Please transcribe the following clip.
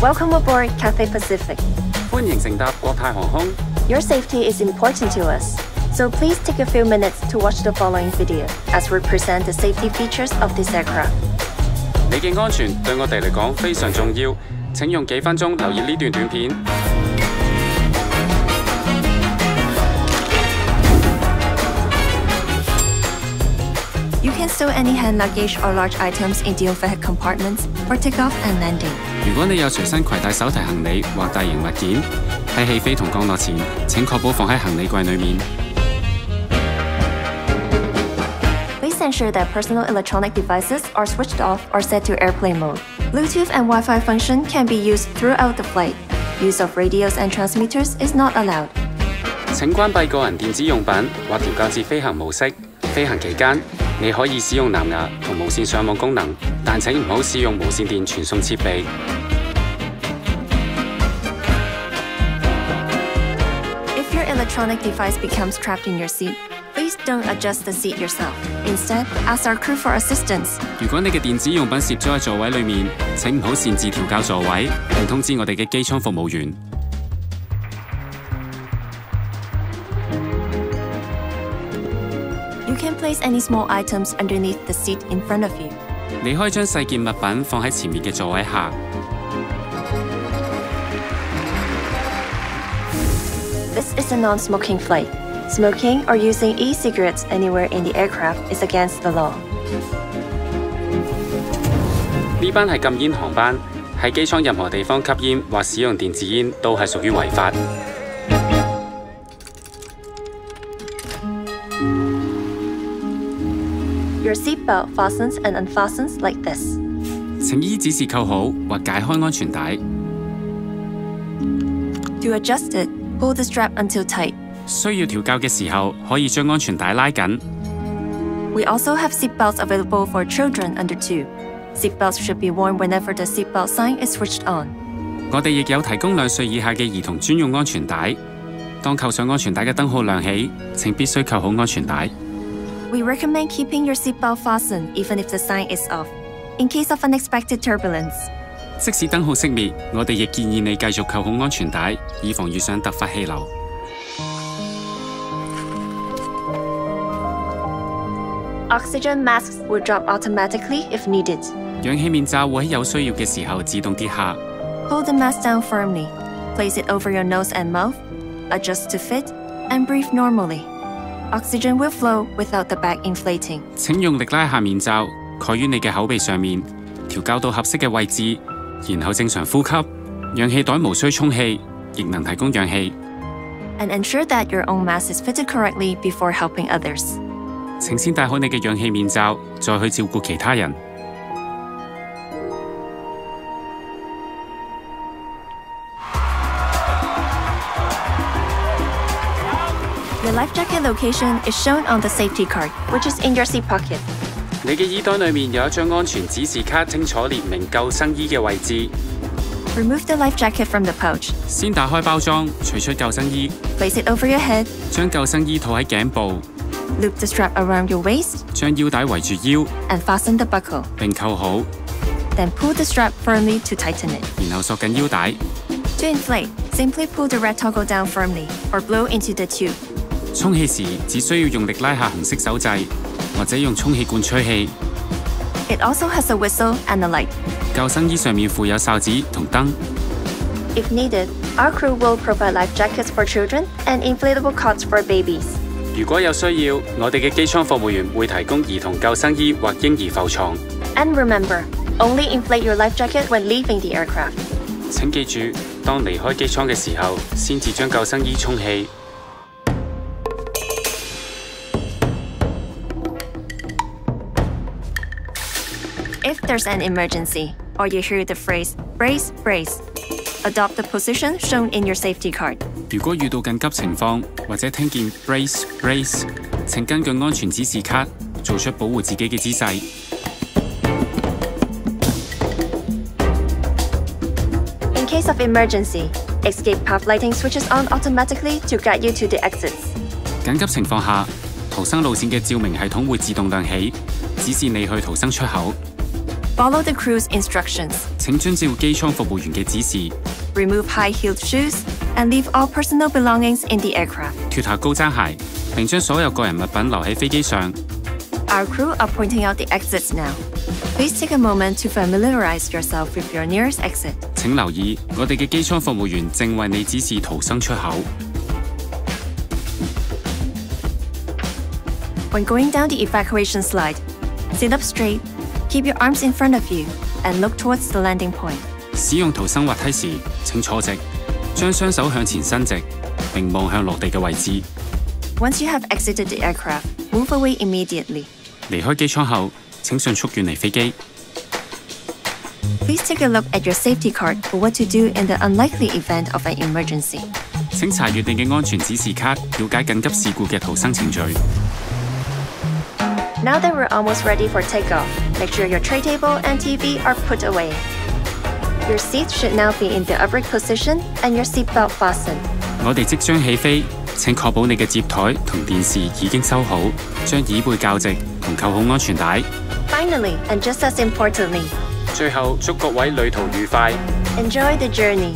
Welcome aboard Cathay Pacific. 欢迎乘搭国泰航空。 Your safety is important to us, so please take a few minutes to watch the following video as we present the safety features of this aircraft. 你嘅安全对我哋嚟讲非常重要，请用几分钟留意呢段短片。 You can store any hand luggage or large items in the overhead compartments for takeoff and landing. 如果你有随身携带手提行李或大型物件，喺起飞同降落前，请确保放喺行李柜里面。 Please ensure that personal electronic devices are switched off or set to airplane mode. Bluetooth and Wi-Fi function can be used throughout the flight. Use of radios and transmitters is not allowed. 请关闭个人电子用品或调校至飞行模式。飞行期间， 你可以使用藍牙同無線上網功能，但請唔好使用無線電傳送設備。If your electronic device becomes trapped in your seat, please don't adjust the seat yourself. Instead, ask our crew for assistance. 如果你嘅電子用品攝咗喺座位裏面，請唔好擅自調校座位，並通知我哋嘅機艙服務員。You can place any small items underneath the seat in front of you. 你可以将细件物品放喺前面嘅座位下。 This is a non-smoking flight. Smoking or using e-cigarettes anywhere in the aircraft is against the law. 呢班系禁烟航班，喺机舱任何地方吸烟或使用电子烟都系属于违法。 Your seatbelt fastens and unfastens like this. 请依指示扣好或解开安全带。 To adjust it, pull the strap until tight. 需要调校嘅时候，可以将安全带拉紧。 We also have seatbelts available for children under two. Seatbelts should be worn whenever the seatbelt sign is switched on. 我哋亦有提供两岁以下嘅儿童专用安全带。当扣上安全带嘅灯号亮起，请必须扣好安全带。 We recommend keeping your seatbelt fastened even if the sign is off, in case of unexpected turbulence. 即使灯号熄灭，我哋亦建议你继续扣好安全带，以防遇上突发气流。 Oxygen masks will drop automatically if needed. 氧气面罩会喺有需要嘅时候自动跌下。 Hold the mask down firmly. Place it over your nose and mouth. Adjust to fit and breathe normally. Oxygen will flow without the bag inflating. 请用力拉下面罩，盖于你嘅口鼻上面，调校到合适嘅位置，然后正常呼吸。氧气袋无需充气，亦能提供氧气。 And ensure that your own mask is fitted correctly before helping others. 请先戴好你嘅氧气面罩，再去照顾其他人。 Your life jacket location is shown on the safety card, which is in your seat pocket. 你嘅衣袋里面有一张安全指示卡，清楚列明救生衣嘅位置。 Remove the life jacket from the pouch. 先打开包装，取出救生衣， Place it over your head. 将救生衣套喺颈部， Loop the strap around your waist 将腰带围住腰， and fasten the buckle. 并扣好， Then pull the strap firmly to tighten it. 然后索紧腰带。 To inflate, simply pull the red toggle down firmly or blow into the tube. 充氣時只需要用力拉下紅色手掣，或者用充氣罐吹氣。It also has a whistle and a light. 救生衣上面附有哨子同燈。If needed, our crew will provide life jackets for children and inflatable cots for babies. 如果有需要，我哋嘅機艙服務員會提供兒童救生衣或嬰兒浮床。And remember, only inflate your life jacket when leaving the aircraft. 請記住，當離開機艙嘅時候，先至將救生衣充氣。If there's an emergency, or you hear the phrase brace, brace, adopt the position shown in your safety card. 如果遇到紧急情况，或者听见 brace brace，请根据安全指示卡做出保护自己嘅姿势。 In case of emergency, escape path lighting switches on automatically to guide you to the exits. 紧急情况下，逃生路线嘅照明系统会自动亮起，指示你去逃生出口。 Follow the crew's instructions. 请遵照机舱服务员嘅指示， Remove high-heeled shoes and leave all personal belongings in the aircraft. 脱下高踭鞋，并将所有个人物品留喺飞机上。 Our crew are pointing out the exits now. Please take a moment to familiarize yourself with your nearest exit. 请留意，我哋嘅机舱服务员正为你指示逃生出口。 When going down the evacuation slide, sit up straight, keep your arms in front of you, and look towards the landing point. 使用逃生滑梯时，请坐直，将双手向前伸直，并望向落地嘅位置。 Once you have exited the aircraft, move away immediately. 离开机舱后，请迅速远离飞机。 Please take a look at your safety card for what to do in the unlikely event of an emergency. 请查阅你嘅安全指示卡，了解紧急事故嘅逃生程序。 Now that we're almost ready for takeoff, make sure your tray table and TV are put away. Your seats should now be in the upright position and your seatbelt fastened. 我哋即将起飞，请确保你嘅接台同电视已经收好，将椅背校直同扣好安全带。 Finally, and just as importantly, 最后，祝各位旅途愉快。 enjoy the journey.